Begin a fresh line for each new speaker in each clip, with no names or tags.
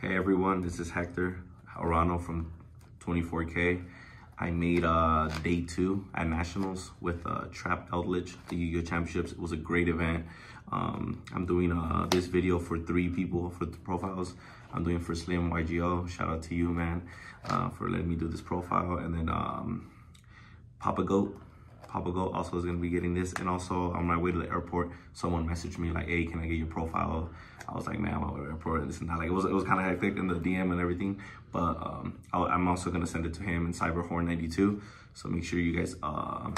Hey everyone, this is Hector Arano from 24K. I made uh, day two at Nationals with uh, Trap Eldlich, the Yu-Gi-Oh! Championships. It was a great event. Um, I'm doing uh, this video for three people for the profiles. I'm doing for Slim YGO. Shout out to you, man, uh, for letting me do this profile. And then um, Papa Goat. Papa also is gonna be getting this. And also on my way to the airport, someone messaged me like, hey, can I get your profile? I was like, man, I'm at the airport and this and that. Like it was, it was kind of hectic in the DM and everything. But um, i am also gonna send it to him in Cyberhorn92. So make sure you guys, uh,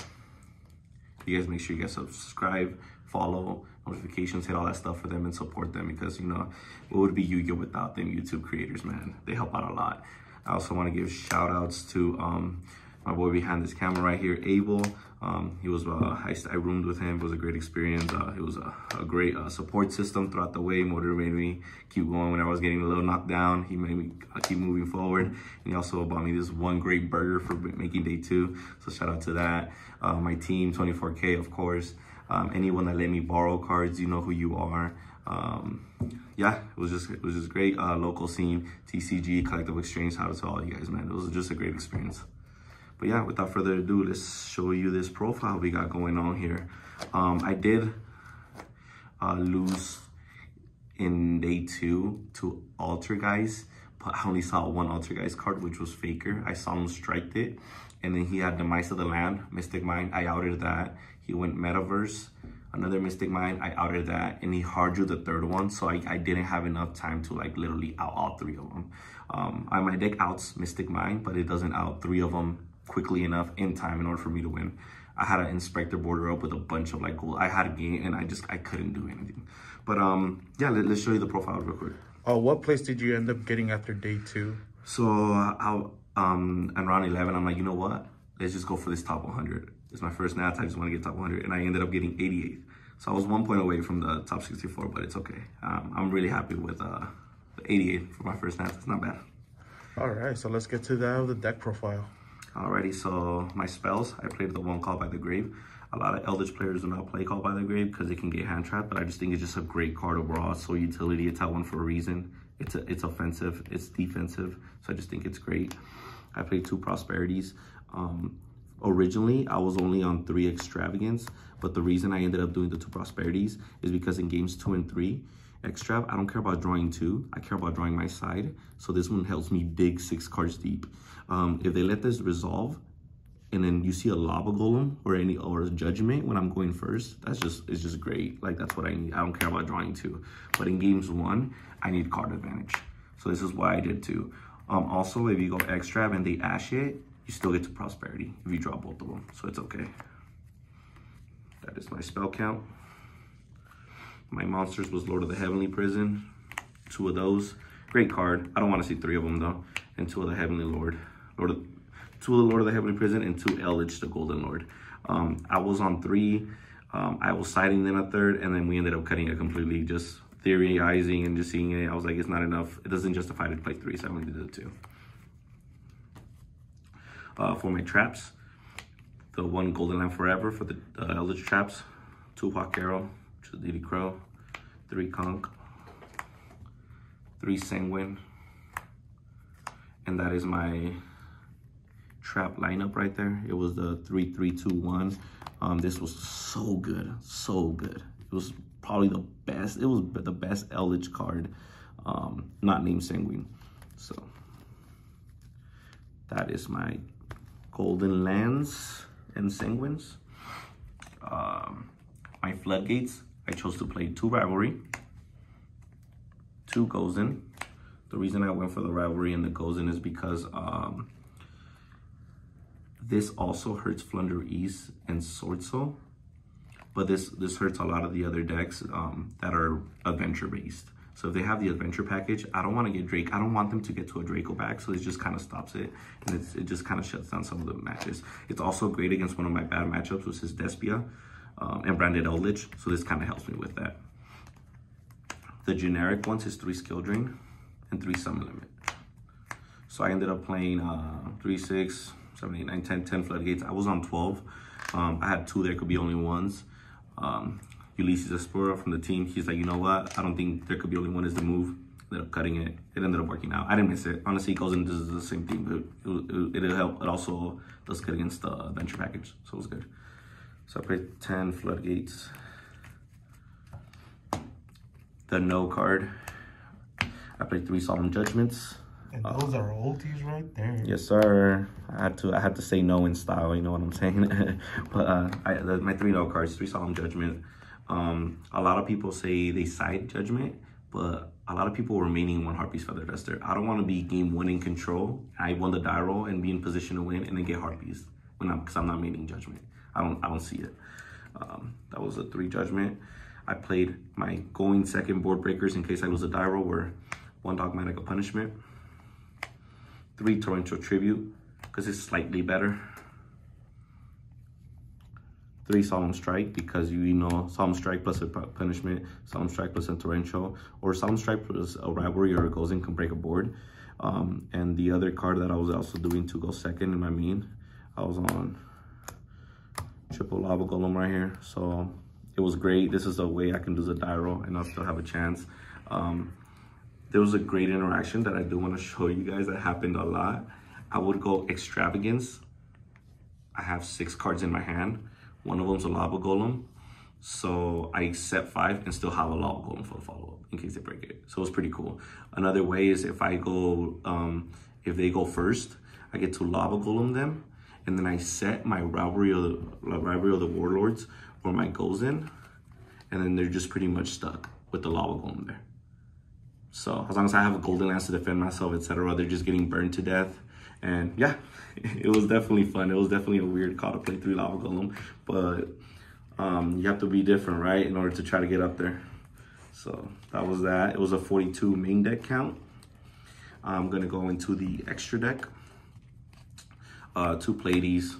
you guys make sure you guys subscribe, follow, notifications, hit all that stuff for them and support them because, you know, what would be Yu-Gi-Oh without them YouTube creators, man? They help out a lot. I also want to give shout outs to um, my boy behind this camera right here, Abel. Um, he was, uh, I, I, roomed with him. It was a great experience. Uh, it was a, a great uh, support system throughout the way, motivated me keep going when I was getting a little knocked down. He made me uh, keep moving forward. And he also bought me this one great burger for making day two. So shout out to that. Uh, my team, 24K, of course. Um, anyone that let me borrow cards, you know who you are. Um, yeah, it was just it was just great. Uh, local scene, TCG, Collective Exchange. Shout out to all you guys, man. It was just a great experience. But yeah, without further ado, let's show you this profile we got going on here. Um, I did uh, lose in day two to Altergeist, but I only saw one Altergeist card, which was Faker. I saw him strike it, and then he had the Mice of the Land, Mystic Mine. I outed that. He went Metaverse, another Mystic Mine. I outed that, and he hard drew the third one, so I, I didn't have enough time to like literally out all three of them. Um, I, my deck outs Mystic Mine, but it doesn't out three of them quickly enough in time in order for me to win. I had to inspect Inspector Boarder up with a bunch of like gold. I had a game and I just, I couldn't do anything. But um, yeah, let, us show you the profile real quick.
Uh, what place did you end up getting after day two?
So I, um, and round 11, I'm like, you know what? Let's just go for this top 100. It's my first Nats. I just want to get top 100. And I ended up getting 88. So I was one point away from the top 64, but it's okay. Um, I'm really happy with uh, the 88 for my first Nats. It's not bad.
All right, so let's get to the, the deck profile.
Alrighty, so my spells, I played the one called by the grave. A lot of Eldlich players do not play Called by the Grave because it can get hand trapped, but I just think it's just a great card overall. So utility, it's at one for a reason. It's a, it's offensive, it's defensive, so I just think it's great. I played two Prosperities. Um, originally, I was only on three Extravagance, but the reason I ended up doing the two Prosperities is because in games two and three, Extrav, I don't care about drawing two. I care about drawing my side. So this one helps me dig six cards deep. Um, if they let this resolve, and then you see a lava golem or any or judgment when I'm going first, that's just it's just great. Like that's what I need. I don't care about drawing two. But in games one, I need card advantage. So this is why I did two. Um, also, if you go extra and they ash it, you still get to prosperity if you draw both of them. So it's okay. That is my spell count. My monsters was Lord of the Heavenly Prison. Two of those. Great card. I don't want to see three of them though. And two of the Heavenly Lord. Lord of, two of the Lord of the Heavenly Prison and two Eldlich, the Golden Lord. Um, I was on three. Um, I was siding them a third, and then we ended up cutting it completely, just theorizing and just seeing it. I was like, it's not enough. It doesn't justify to play three, so I only did the two. Uh, for my traps, the one Golden Land Forever for the uh, Eldlich traps, two Huaquero, Diddy Crow, three Conk, three Sanguine, and that is my trap lineup right there. It was the three, three, two, one. Um, this was so good, so good. It was probably the best. It was the best Eldlich card, um, not named Sanguine. So that is my Golden Lands and Sanguines. Um, my Floodgates, I chose to play two Rivalry, two Gozen. The reason I went for the Rivalry and the Gozen is because um, this also hurts Floowandereeze and Swordsoul, but this this hurts a lot of the other decks um, that are adventure based. So if they have the adventure package, I don't want to get Drake. I don't want them to get to a Draco back, so it just kind of stops it, and it just kind of shuts down some of the matches. It's also great against one of my bad matchups, which is Despia um, and Branded Eldlich, so this kind of helps me with that. The generic ones is three skill drain and three summon limit. So I ended up playing uh, 3, 6, 7, 8, 9, 10, 10 floodgates. I was on 12. Um, I had two, there could be only ones. Um, Ulysses Espora from the team, he's like, you know what? I don't think there could be only one is the move. ended up cutting it. It ended up working out. I didn't miss it. Honestly, it goes into the same thing, but it, it, it'll help. It also does good against the adventure package, so it was good. So I played 10 floodgates. The no card. I played three solemn judgments.
And those uh, are oldies right there.
Yes, sir. I had to I had to say no in style. You know what I'm saying? but uh, I, the, my three no cards, three solemn judgment. Um, a lot of people say they side judgment, but a lot of people remaining one harpies feather duster. I don't want to be game one in control. I won the die roll and be in position to win, and then get harpies when I'm because I'm not making judgment. I don't I don't see it. Um, that was a three judgment. I played my going second board breakers in case I lose a die roll. Were one Dogmatika Punishment three torrential tribute because it's slightly better. Three solemn strike because you, you know solemn strike plus a punishment, solemn strike plus a torrential, or solemn strike plus a rivalry or a Gozen can break a board. Um, and the other card that I was also doing to go second in my main, I was on triple lava golem right here. So it was great. This is a way I can do the die roll and I'll still have a chance. Um, there was a great interaction that I do want to show you guys that happened a lot. I would go extravagance. I have six cards in my hand. One of them's a lava golem. So I set five and still have a lava golem for the follow-up in case they break it. So it's pretty cool. Another way is if I go, um, if they go first, I get to lava golem them and then I set my rivalry of the rivalry of the warlords or my Gozen, and then they're just pretty much stuck with the lava golem there. So as long as I have a golden lance to defend myself, etc., they're just getting burned to death. And yeah, it was definitely fun. It was definitely a weird call to play three Lava Golem, but um, you have to be different, right, in order to try to get up there. So that was that. It was a 42 main deck count. I'm gonna go into the extra deck. Uh, two Pleiades.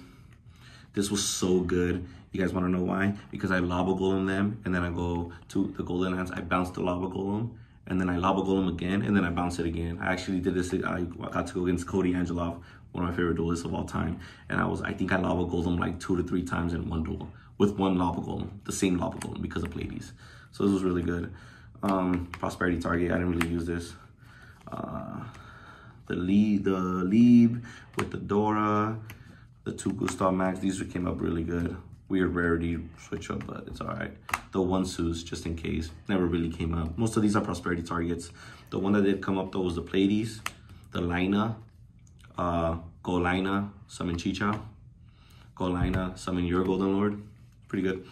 This was so good. You guys wanna know why? Because I Lava Golem them, and then I go to the Golden Lance, I bounce the Lava Golem, and then I lava golem again, and then I bounce it again. I actually did this. I got to go against Cody Angelov, one of my favorite duelists of all time, and I was I think I lava golem like two to three times in one duel with one lava golem, the same lava golem because of Pleiades. So this was really good. Um, prosperity target. I didn't really use this. Uh, the lead, the lead with the Dora, the two Gustav Max. These came up really good weird rarity switch up, but it's all right. The one Sues, just in case, never really came up. Most of these are prosperity targets. The one that did come up though was the Pleiades, the Lina, uh, Golina, summon Chicha, Golina, summon your Golden Lord. Pretty good.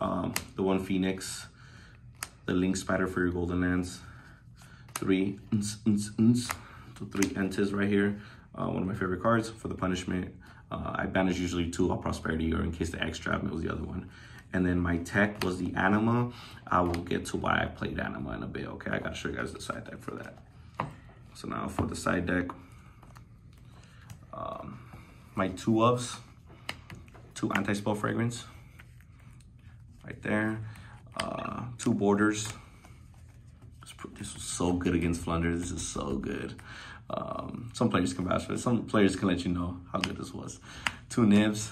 Um, the one Phoenix, the Link Spider for your Golden Lands. three, three Entes right here. Uh, one of my favorite cards for the punishment. Uh, I banish usually two of prosperity or in case the extra it was the other one. And then my tech was the anima. I will get to why I played anima in a bit. Okay, I gotta show you guys the side deck for that. So now for the side deck, um, my two ofs, two anti-spell fragrance, right there. Uh, two borders. This was so good against Flunder. This is so good. Um, some players can vouch for it. Some players can let you know how good this was. Two nibs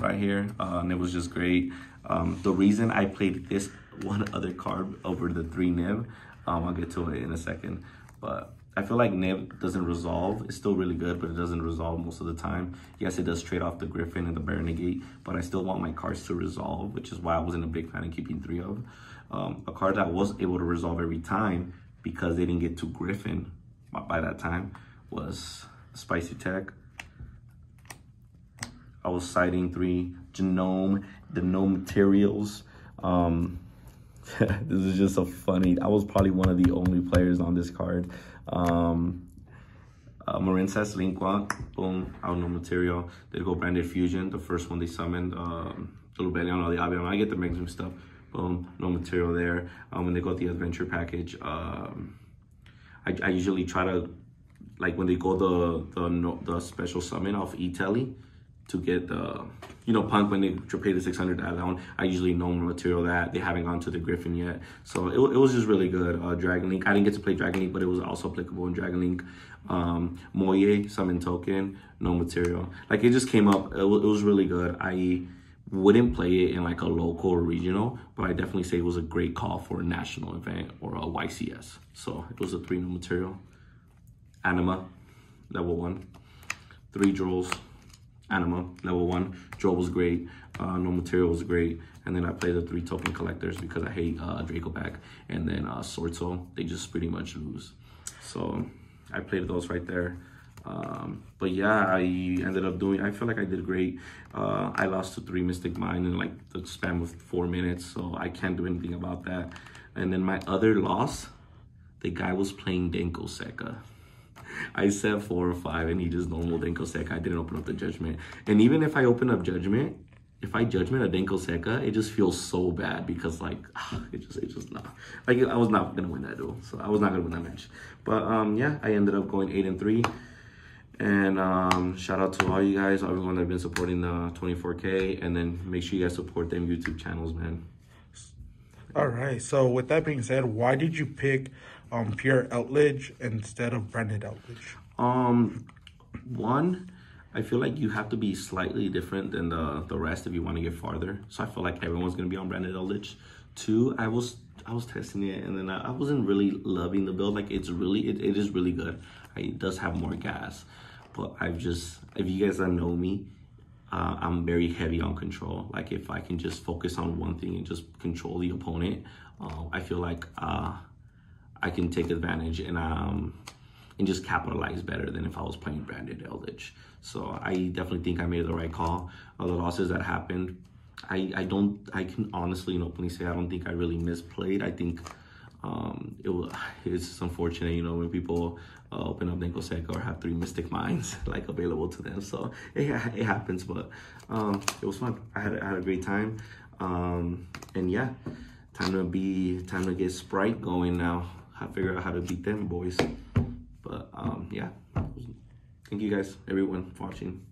right here, uh, it was just great. Um, the reason I played this one other card over the three nib, um, I'll get to it in a second, but I feel like Nib doesn't resolve. It's still really good, but it doesn't resolve most of the time. Yes, it does trade off the Griffin and the Baronne Negate, but I still want my cards to resolve, which is why I wasn't a big fan of keeping three of. Um, a card that was able to resolve every time because they didn't get to Griffin by that time was Spicy Tech. I was citing three genome, the Gnomaterials. Um, this is just a funny. I was probably one of the only players on this card. Um, uh, Marincess, Linquant, boom, out Gnomaterial. They go branded fusion, the first one they summoned. Um, Bellion or the Abion. I get the maximum stuff. Boom, Gnomaterial there. Um, when they got the adventure package, um, I, I usually try to, like when they go the the the special summon off E-Telly to get the, you know, Punk when they pay the 600 add on, I usually know material that they haven't gone to the Griffin yet. So it, it was just really good. Uh, Dragon Link, I didn't get to play Dragon Link, but it was also applicable in Dragon Link. Um, Moye, Summon Token, Gnomaterial. Like it just came up, it, it was really good. I wouldn't play it in like a local or regional, but I definitely say it was a great call for a national event or a YCS. So it was a three Gnomaterial. Anima, level one. Three draws, Anima, level one. Draw was great. Uh, Gnomaterial was great. And then I played the three token collectors because I hate uh, Draco back. And then uh, Sorto, they just pretty much lose. So I played those right there. Um, but yeah, I ended up doing, I feel like I did great. Uh, I lost to three Mystic Mine in like the span of four minutes, so I can't do anything about that. And then my other loss, the guy was playing Denko Sekka. I said four or five and he just normal Denko Sekka. I didn't open up the judgment. And even if I open up judgment, if I judgment a Denko Sekka, it just feels so bad because like it just it just not like I was not gonna win that duel. So I was not gonna win that match. But um yeah, I ended up going eight and three. And um, shout out to all you guys, everyone that's been supporting the 24K. And then make sure you guys support them YouTube channels, man.
All right. So with that being said, why did you pick um, Pure Eldlich instead of Branded Eldlich?
Um, one, I feel like you have to be slightly different than the, the rest if you want to get farther. So I feel like everyone's going to be on Branded Eldlich. Two, I was I was testing it and then I, I wasn't really loving the build. Like it's really, it, it is really good. It does have more gas but I've just, if you guys don't know me, uh, I'm very heavy on control. Like if I can just focus on one thing and just control the opponent, uh, I feel like uh, I can take advantage and um and just capitalize better than if I was playing Branded Eldlich. So I definitely think I made the right call. All the losses that happened, I I don't I can honestly and openly say I don't think I really misplayed. I think um, it was, it's unfortunate, you know, when people uh, open up Denko Sekka or have three Mystic Mines like available to them. So it, it happens, but um, it was fun. I had, I had a great time. Um, and yeah, time to be, time to get Spright going now. I figure out how to beat them boys. But um, yeah, thank you guys, everyone, for watching.